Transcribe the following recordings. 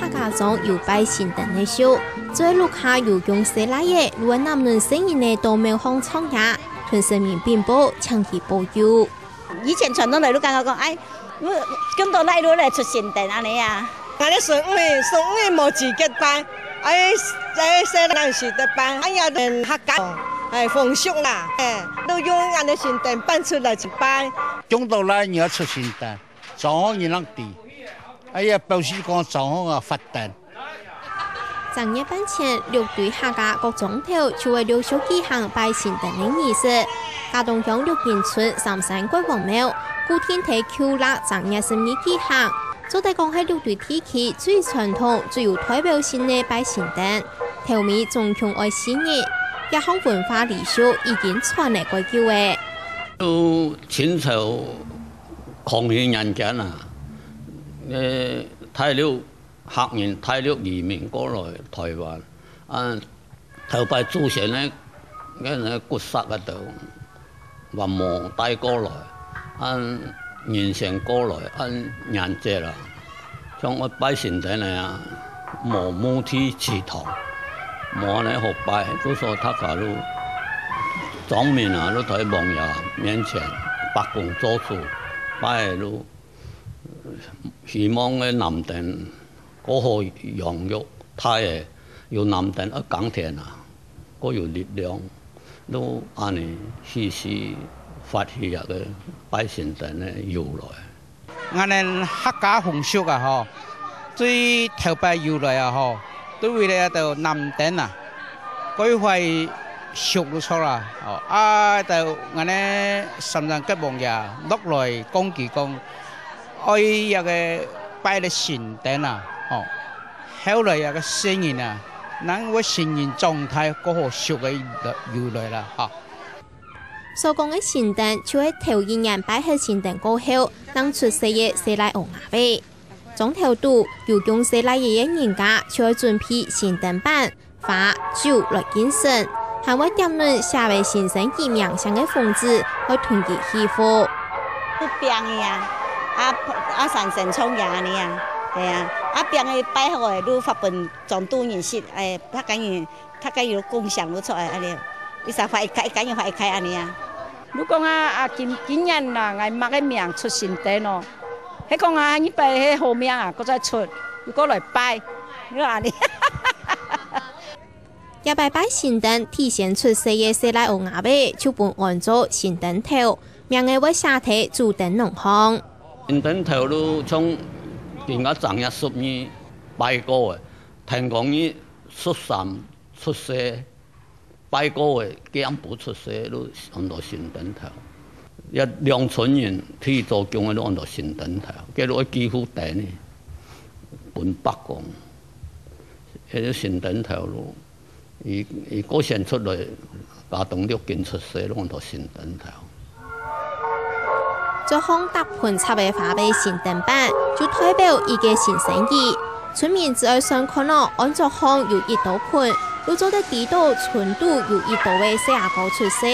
客家中有拜神灯的秀，在路下有用色拉耶，如果男人生意呢都没有放创呀，屯生命并不长期保佑。以前传统来路讲讲讲，哎，我更多来路来出神灯安尼啊。俺咧顺五岁，顺五岁冇自己拜，哎哎生人是得拜，哎呀人客家哎风俗啦，哎都用俺的神灯办出来去拜。更多来你要出神灯，早上你啷地？哎呀，表示讲早上啊发灯。正月半前，六队客家各总头就为六叔举行拜神灯的仪式。嘉东乡六建村三山国王庙，古天台 Q 拉正月十二举行。做地讲系六队地区最传统、最有代表性的拜神灯，头面中强爱新年，一项文化历史已经传来过久诶。都清朝抗日人间啊！誒睇了客人睇了移民過來台灣，啊頭擺祖先咧，嗰啲骨塞嗰度，雲霧帶過來，啊完成過來，啊人節啦，像我拜神燈嚟啊，冇母體祠堂，冇咧學拜，都说他家路莊面啊，都喺王爺面前白宮做主，拜路。希望嘅南定嗰個養育，他也要南定一耕田啊，嗰有力量都安尼時時發起一个百姓等咧由來。我哋客家風俗啊，嗬，最頭擺由來啊，嗬，都為了到南顶啊，嗰塊熟咗出啦，哦，啊，到我哋深圳吉王爺落來講幾講。愛一個拜的神燈啊，哦，後來一個新人啊，那我新人狀態嗰個熟嘅由來啦，哈。所讲嘅神灯，就係頭一年拜喺神灯过后，能出世嘅西來王阿伯。中頭度有用西來爺爺人家，就會準備神灯板、花、酒来敬神，還會點亮下位先生以冥想嘅房子，去團結氣氛。不變呀。啊啊！神神衝呀你啊，对啊！啊邊個擺好誒，都发本眾多人識誒，他敢有他敢有共享唔出誒安尼，你啥發一開，敢有發一开安尼啊？如果啊啊今今年啦，我擘個名出新燈咯，迄讲啊你拜迄好名啊，搁再出，又過來拜，你話安尼？一拜拜神灯体现出世嘅西來歐亞貝，就本按做新燈頭，名嘅為下體主燈農行。神燈頭路從點解正月十二拜過嘅，聽講呢十三出世拜過嘅，幾不出世都按到新燈頭。一两村人去做工嘅都按到新燈頭，幾多幾乎頂呢？本北講，喺啲新燈頭路，而而嗰時出來，家棟六件出世都按到新燈頭。做空搭盤插嘅花被神燈板，就代表一個新生意。村民只要上看咯，按做空有一道盆，泸做的地道纯度有一度的四亚九出色，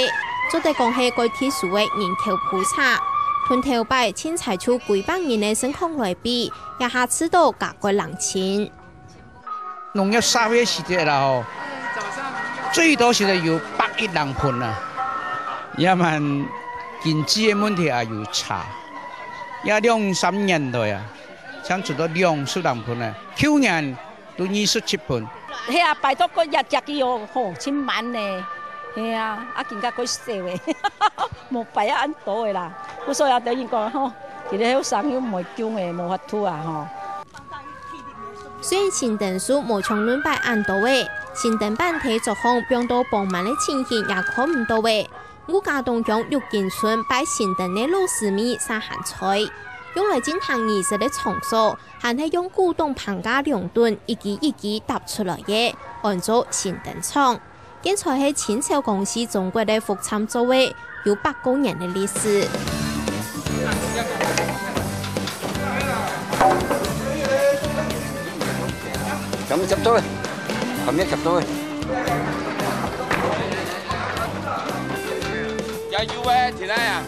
做得恭喜该地区的人口普查。春头摆青菜出几百年的生康来比，一下吃到格个人清。农业稍微时代了哦，最多现在有八亿人盆啊，也蛮经济的问题也有差，一两三年多呀，想做到两十人盆呢，去年都二十七盆。係啊，拜託個日日嘅要好千萬呢，係啊，啊更加佢少嘅，冇拜一安多嘅啦。我所以等於講吼，其實喺生意唔係叫嘅，冇法度啊吼。雖然新燈數冇從亂拜安多嘅，新燈板体作風變到傍晚的情形也看唔到位。我家东乡六建村拜神燈的老師米三鹹菜，用來進行儀式的場所，還係用古董棚架兩墩一級一級搭出來嘅，按做神燈廠。建材係清朝公司中國的福參作為，有百多年的历史。咁執到，咁一執到。有要嘅，田啊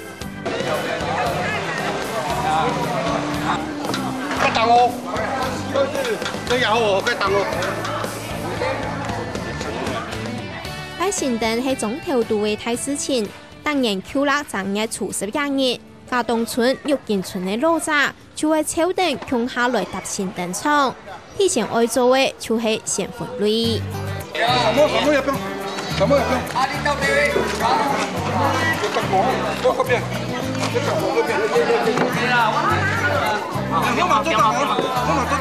拜神灯係總頭度嘅大事情，当然扣啦正月初十一日，家东村玉建村嘅老宅就會抽燈共下来搭神燈廠，提前爱做嘅就系先婚禮。什麼什麼入邊？什麼入邊？啊！你到底？這個我，我嗰邊，這個我嗰邊。我嘛做得好，我嘛做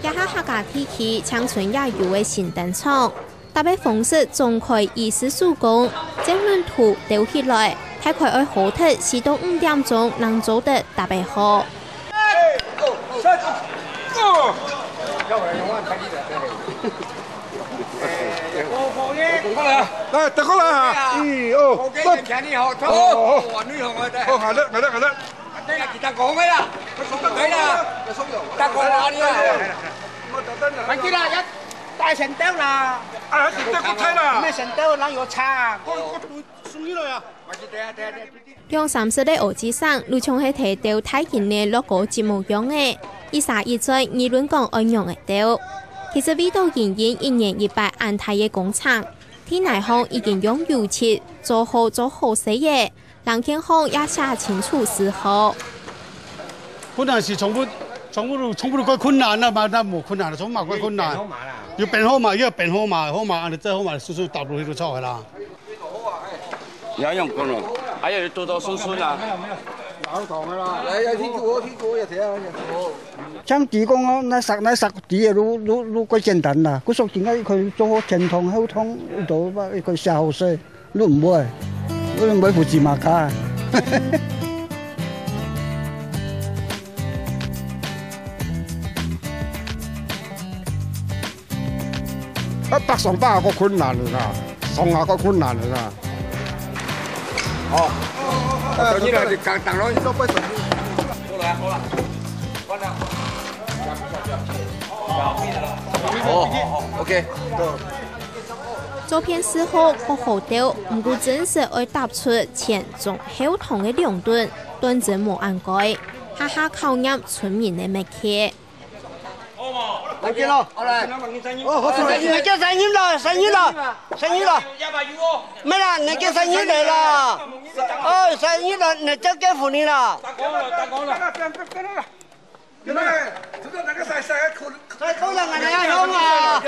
一下客家地區長春也有嘅神燈廠，特別方式總開二十數工，將論圖丟起来，睇佢愛好睇，四到五点钟能做得特別好。來，得過啦嚇！咦哦，幾年前你學錯，哦我女學我哋。哦，係得係得係得。你係其他講嘅啦，佢啦，得講話啲啊。咪知啦，一大神雕啦，啊，啦。咩神雕哪有差？我我！用三十的耳機上，路從係提到太見嘅樂歌節目樣嘅，一撒一再議論講安樣嘅調。其實味道仍然一年一百安泰嘅工廠，天內行已經用油漆做好做好些嘢，冷天行也寫清楚时候。本来是从不从不都從不都 quite 困難啦嘛，但冇困難，從冇 quite 困难。要變好嘛，要變好嘛，好嘛，你真好嘛，叔叔搭落去就錯嘅啦。有樣講咯，哎呀，多多酸酸啊！像地公啊，那十那十地啊，都都都 quite 簡單啦。佢屬點解佢做好正統溝通到吧？佢寫好些，都唔會，都唔會負字幕㗎。一百 上百個困難嚟㗎，上下個困難嚟㗎。哦，等於係等等咯，都不等於。好啦，好啦，關啦。哦，OK。照片事後不好掉，唔过真实而搭出前中後堂嘅兩段，端正無按改，哈哈考验村民的默契。嚟見咯，好嚟。哦，好聲音，你叫聲音啦，聲音啦，聲音啦。咩啦？你叫聲音嚟啦。哦，聲音啦，你就叫婦女啦。再高人係你啊，響啊！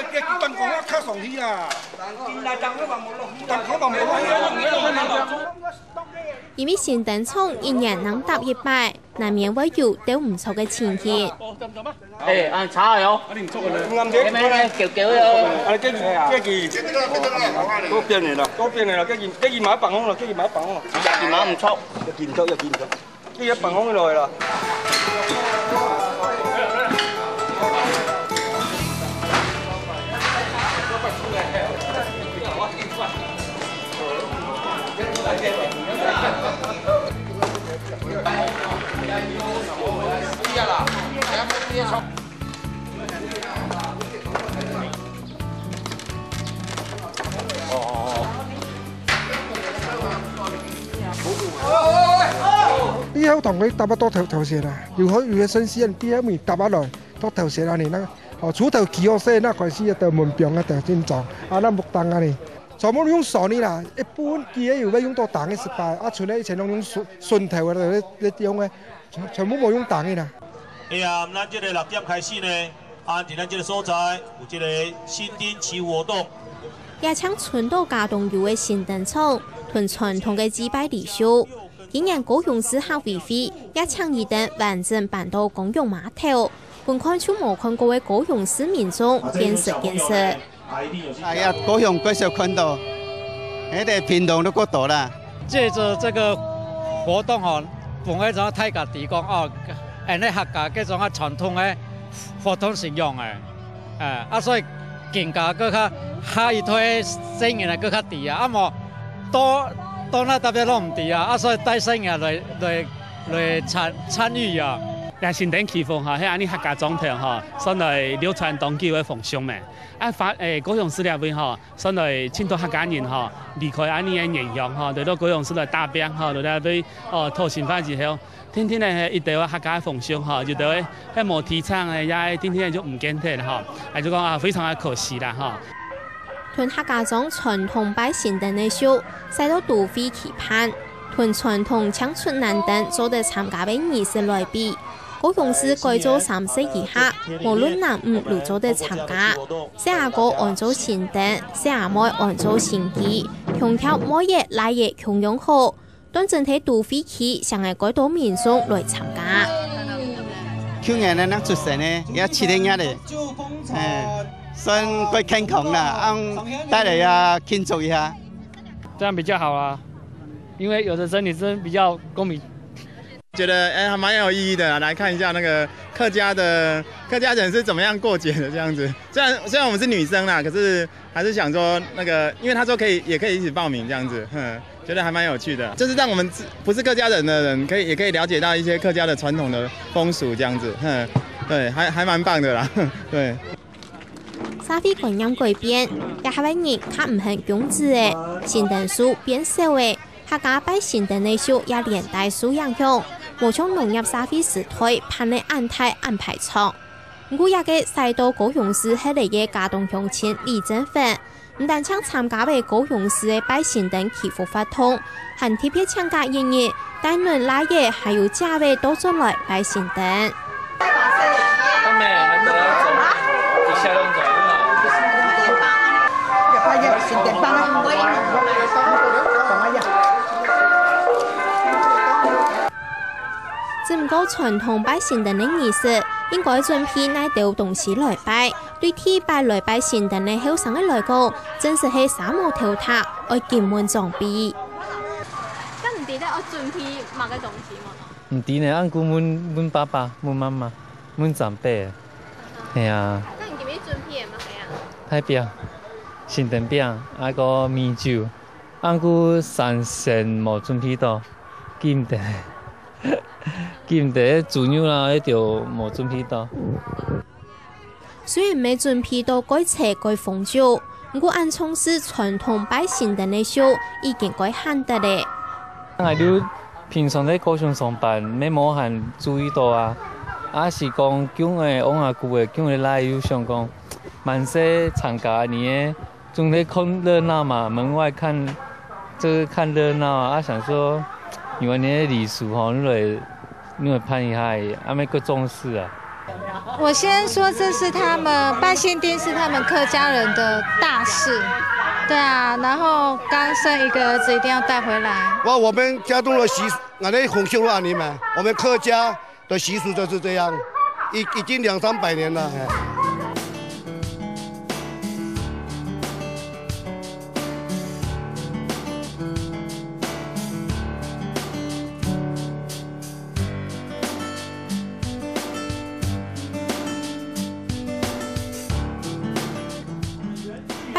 因為新燈廠一年能搭一百，難免會有都唔錯嘅情形。誒，查下有，你咩咧？叫叫有。啊，跟住跟住，多變嚟啦，多變嚟啦，跟住跟住買一百空啦，跟住買一百空啦，廿萬唔錯。一件咗一件咗，跟住一百空落去啦。同你搭得多頭頭線啊，要可要新鮮，啲口面搭下來多頭線啊你啦，哦鋤頭幾好些那塊是一條門柄啊條先撞，啊那木凳啊你，全部用傻呢啦，一般機要要用到凳嘅失敗，啊除咗以前用用順順頭嘅咧咧用嘅，全全部冇用凳嘅啦。哎呀，咱這個六點開始呢，啊伫咱這個所在有這個新燈起活動。也搶村到家東有嘅新灯草，同传统嘅祭拜禮俗。今年高雄市客委會也搶一等完整搬到公用码头，本看出冇看各位高雄市民众建设建设。哎呀，高雄貴少看到，迄个平等都过多啦。借着这个活动哦，本来种大家提供哦，安尼客家各种啊传统的活动使用诶，诶啊所以更加搁较下一推生意来搁较低啊，啊么多多那特别拢唔低啊，啊所以带生意来来来参参与啊。两新店祈福哈，迄安尼客家总统哈，算来流传长久的风尚咩？啊发诶高雄市内边吼，算来庆祝客家人吼离开安尼的念想吼，来到高雄市来大兵吼，来对哦托新番之后，天天咧一条客家风尚吼，就对迄无提倡诶，也天天就唔见体啦吼，还就讲啊非常的可惜啦吼。屯客家种传统摆新灯的秀，使到杜飞期盼，屯传统抢出男灯做得参加的仪式来比。高雄市改造三十以下，无论男女都做得参加。小阿哥按照新灯，小阿妹按照新机，空调每日来日共用好。端整体都飞起，上个改到民众来参加。去年呢，那出生呢，也算怪健康啦，嗯，带来啊庆祝一下，这样比较好啊，因为有的生女生比较公平。觉得哎还蛮有意义的，来看一下那个客家的客家人是怎么样过节的这样子。虽然虽然我们是女生啦，可是还是想说那个，因为他说可以也可以一起报名这样子，哼，觉得还蛮有趣的。就是让我们不是客家人的人可以也可以了解到一些客家的传统的风俗这样子，哼，对，还还蛮棒的啦，对。沙飞观音改变，也还为人看唔很拥挤诶，新灯数变少诶，客家摆新灯的秀也连带受影响。无从农业沙飞时退，盼你安泰安排仓。我也个赛道高雄市迄个嘅家动乡亲李振芬，唔但抢参加嘅高雄市的百姓等祈福发通，还特别参加营业，但论来嘅还有价位都转来百姓等。整个传统拜神灯的仪式，应该准备哪条东西来拜？对天拜来拜神灯的后生的来讲，真是系沙漠跳塔，爱金门装备。咁唔知咧，我准备乜嘅东西冇？唔知呢，按顾问问爸爸、问妈妈、问长辈，系啊。咁唔记得准备乜嘢啊？太饼、神灯饼，啊个米酒，按顾三神冇准备到，记唔得。记唔得猪肉啦，一条冇准备到。虽然没准备到改车改风酒，不过按从事传统百姓的那秀已经改喊得嘞。我哋平常在高雄上班，没冇限注意到啊。啊是讲叫诶往下久诶叫诶来有想讲，蛮些参加你诶，总在看热闹嘛，门外看，这个看热闹啊，想说。因为你的礼俗吼，你来你来攀一下，阿妹个重视啊。我先说，这是他们拜新丁是他们客家人的大事，对啊。然后刚生一个儿子，一定要带回来。哇，我们家中的习俗，俺那红绣啊，你们，我们客家的习俗就是这样，已已经两三百年了。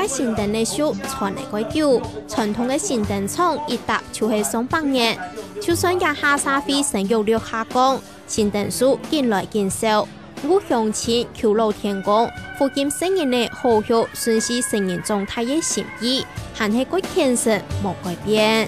新灯的手传了个久，传统的新灯厂一搭就是上百年。就算亚下沙飞生育率下降，新灯数越来见少。我向前求老天公，福建生人的好学顺势成人状态的心意，还是个天生没改变。